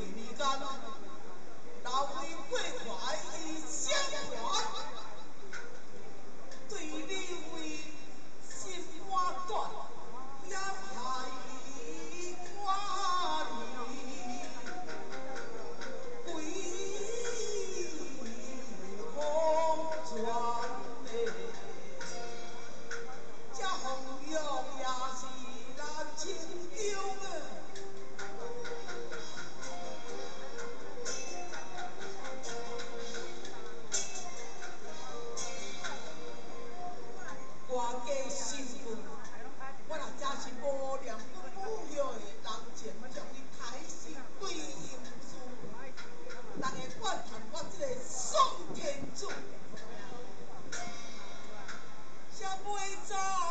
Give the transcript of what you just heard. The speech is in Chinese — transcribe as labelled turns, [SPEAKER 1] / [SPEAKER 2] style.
[SPEAKER 1] 对你甘哪位会怪你相乱对你会心肝断。song.